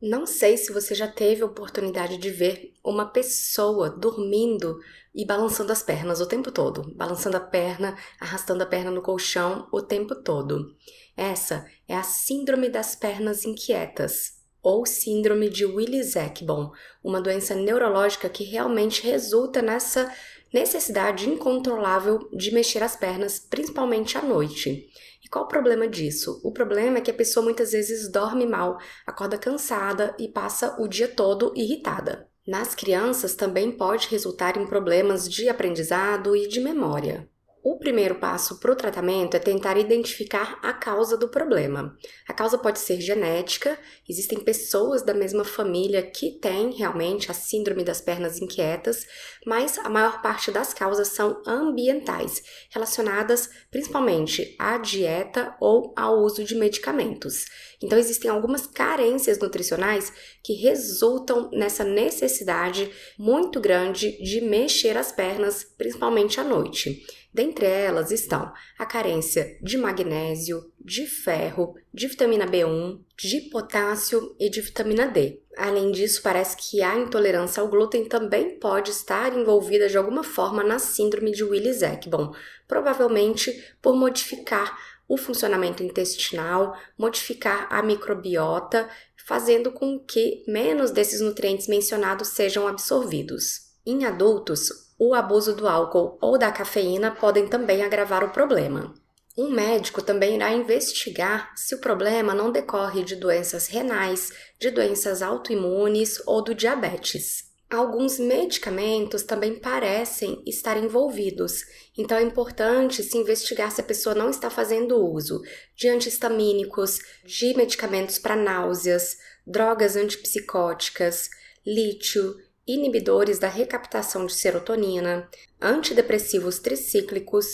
Não sei se você já teve a oportunidade de ver uma pessoa dormindo e balançando as pernas o tempo todo, balançando a perna, arrastando a perna no colchão o tempo todo. Essa é a síndrome das pernas inquietas, ou síndrome de Willis-Ekbom, uma doença neurológica que realmente resulta nessa necessidade incontrolável de mexer as pernas, principalmente à noite. E qual o problema disso? O problema é que a pessoa muitas vezes dorme mal, acorda cansada e passa o dia todo irritada. Nas crianças também pode resultar em problemas de aprendizado e de memória. O primeiro passo para o tratamento é tentar identificar a causa do problema. A causa pode ser genética, existem pessoas da mesma família que têm realmente a síndrome das pernas inquietas, mas a maior parte das causas são ambientais, relacionadas principalmente à dieta ou ao uso de medicamentos. Então, existem algumas carências nutricionais que resultam nessa necessidade muito grande de mexer as pernas, principalmente à noite. Dentre elas estão a carência de magnésio, de ferro, de vitamina B1, de potássio e de vitamina D. Além disso, parece que a intolerância ao glúten também pode estar envolvida de alguma forma na síndrome de Willis-Ekbom, provavelmente por modificar o funcionamento intestinal, modificar a microbiota, fazendo com que menos desses nutrientes mencionados sejam absorvidos. Em adultos, o abuso do álcool ou da cafeína podem também agravar o problema. Um médico também irá investigar se o problema não decorre de doenças renais, de doenças autoimunes ou do diabetes. Alguns medicamentos também parecem estar envolvidos, então é importante se investigar se a pessoa não está fazendo uso de antihistamínicos, de medicamentos para náuseas, drogas antipsicóticas, lítio, inibidores da recaptação de serotonina, antidepressivos tricíclicos,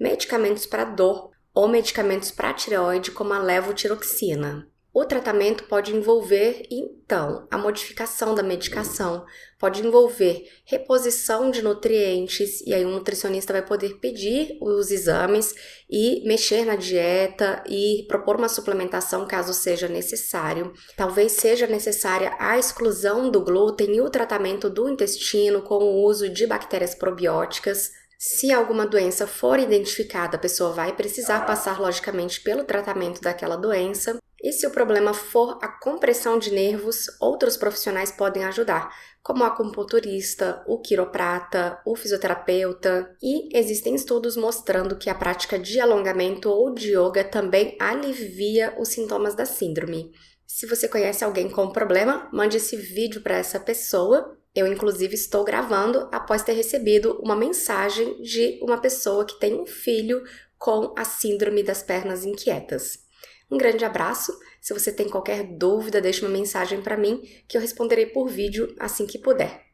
medicamentos para dor ou medicamentos para tireoide como a levotiroxina. O tratamento pode envolver, então, a modificação da medicação, pode envolver reposição de nutrientes, e aí o nutricionista vai poder pedir os exames e mexer na dieta e propor uma suplementação caso seja necessário. Talvez seja necessária a exclusão do glúten e o tratamento do intestino com o uso de bactérias probióticas. Se alguma doença for identificada, a pessoa vai precisar passar logicamente pelo tratamento daquela doença. E se o problema for a compressão de nervos, outros profissionais podem ajudar, como o acupunturista, o quiroprata, o fisioterapeuta, e existem estudos mostrando que a prática de alongamento ou de yoga também alivia os sintomas da síndrome. Se você conhece alguém com problema, mande esse vídeo para essa pessoa. Eu, inclusive, estou gravando após ter recebido uma mensagem de uma pessoa que tem um filho com a síndrome das pernas inquietas. Um grande abraço. Se você tem qualquer dúvida, deixe uma mensagem para mim que eu responderei por vídeo assim que puder.